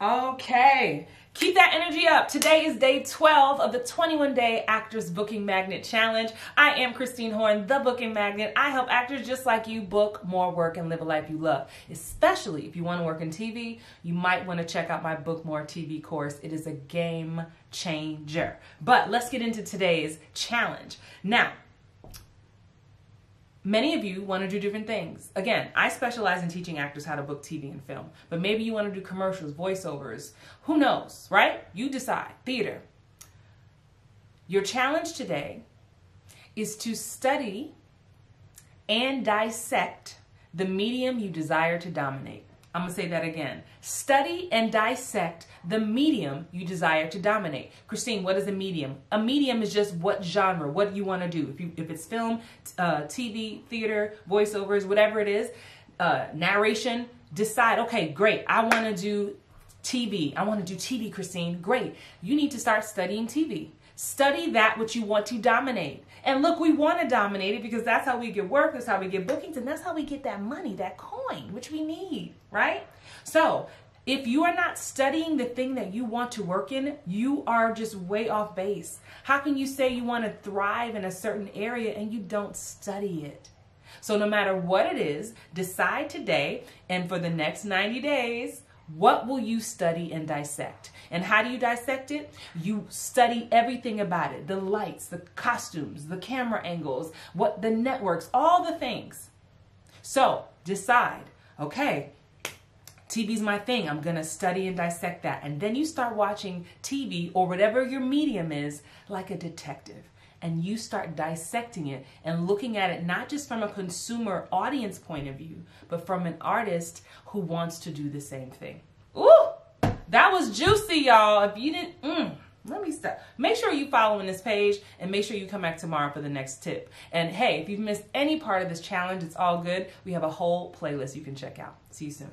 Okay. Keep that energy up. Today is day 12 of the 21 day Actors Booking Magnet Challenge. I am Christine Horn, the Booking Magnet. I help actors just like you book more work and live a life you love. Especially if you want to work in TV, you might want to check out my Book More TV course. It is a game changer. But let's get into today's challenge. Now, Many of you want to do different things. Again, I specialize in teaching actors how to book TV and film, but maybe you want to do commercials, voiceovers. Who knows, right? You decide. Theater. Your challenge today is to study and dissect the medium you desire to dominate. I'm to say that again. Study and dissect the medium you desire to dominate. Christine, what is a medium? A medium is just what genre, what do you want to do. If, you, if it's film, uh, TV, theater, voiceovers, whatever it is, uh, narration, decide, okay, great, I want to do TV. I want to do TV, Christine. Great. You need to start studying TV. Study that which you want to dominate. And look, we want to dominate it because that's how we get work, that's how we get bookings, and that's how we get that money, that coin, which we need, right? So if you are not studying the thing that you want to work in, you are just way off base. How can you say you want to thrive in a certain area and you don't study it? So no matter what it is, decide today and for the next 90 days, what will you study and dissect? And how do you dissect it? You study everything about it the lights, the costumes, the camera angles, what the networks, all the things. So decide, okay, TV's my thing. I'm going to study and dissect that. And then you start watching TV or whatever your medium is like a detective and you start dissecting it and looking at it not just from a consumer audience point of view, but from an artist who wants to do the same thing. Ooh, that was juicy, y'all. If you didn't, mm, let me stop. Make sure you follow following this page and make sure you come back tomorrow for the next tip. And hey, if you've missed any part of this challenge, it's all good. We have a whole playlist you can check out. See you soon.